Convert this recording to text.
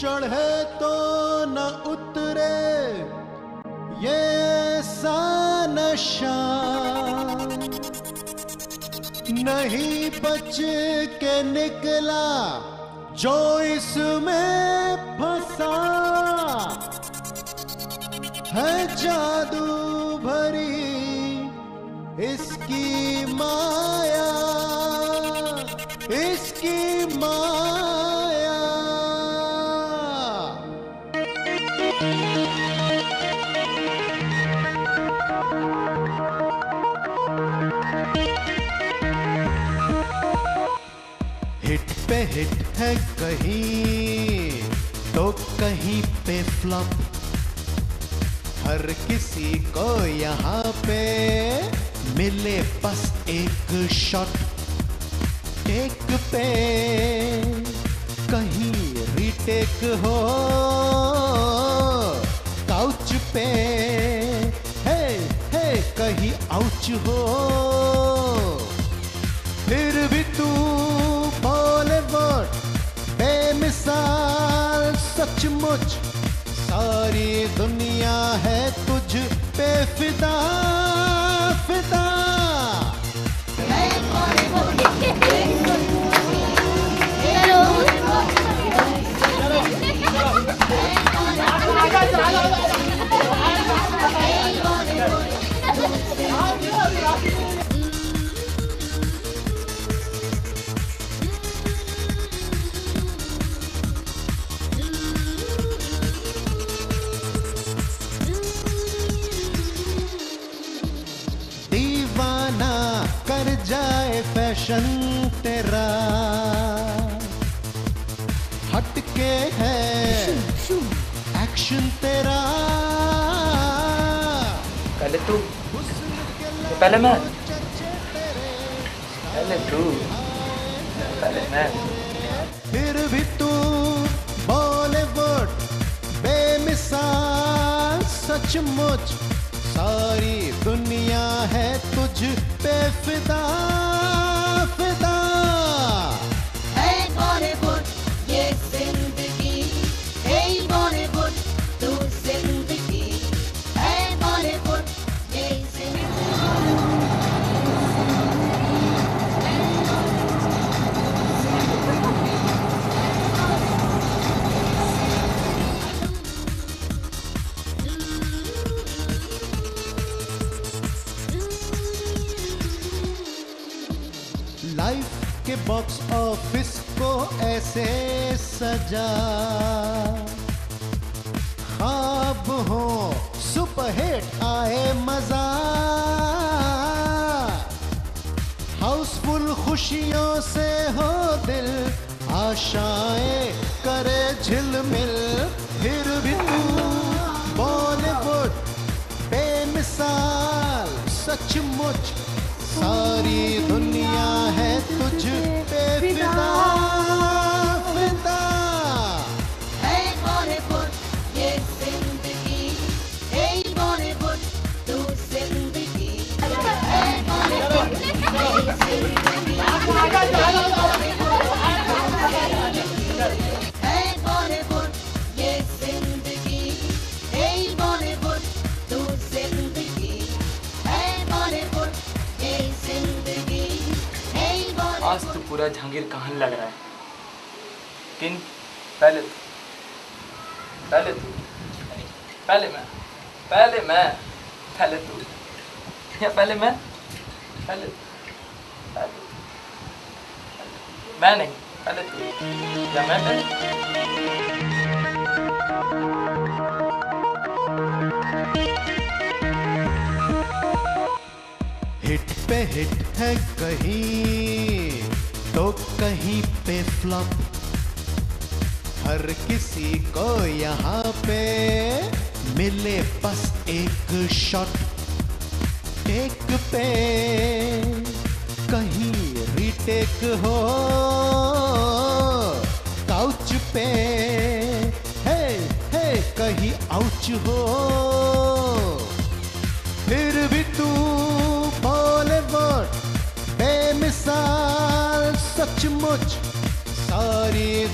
चढ़े तो न उतरे, ये ऐसा नशा नहीं बच के निकला जो इसमें फंसा। है जादू भरी इसकी माया इसकी माया। हिट पे हिट है कहीं तो कहीं पे फ्लॉप हर किसी को यहाँ पे मिले बस एक शॉट एक पे कहीं रीटेक हो। काउच पे हे हे कहीं आउच हो। फिर भी तू बॉलीवुड बेमिसाल सचमुच, सारी दुनिया है तुझ पे फिदा फिदा। फ़ैशन तेरा हटके है। एक्शन तेरा। पहले तू। पहले मैं। पहले तू। पहले मैं। फिर भी तू बॉलीवुड बेमिसाल सचमुच सारी दुनिया है तुझ पे फिदा फिदा। लाइफ के बॉक्स ऑफ़िस को ऐसे सजा। खाब हो सुपर हिट आए मज़ा। हाउसफुल खुशियों से हो दिल, आशाएँ करे झिलमिल फिर भी तू बॉलीवुड बेमिसाल, सचमुच सारी दुनिया आज तो पूरा जहांगीर कहान लग रहा है? किन पहले तू पहले तू, पहले मैं पहले मैं, पहले तू, या पहले मैं, पहले पहले मैं नहीं, पहले तू, या मैं पहले हिट पे हिट है कहीं। तो कहीं पे फ्लॉप हर किसी को यहाँ पे मिले बस एक शॉट एक पे कहीं रीटेक हो। काउच पे हे हे कहीं आउच हो। सचमुच सारी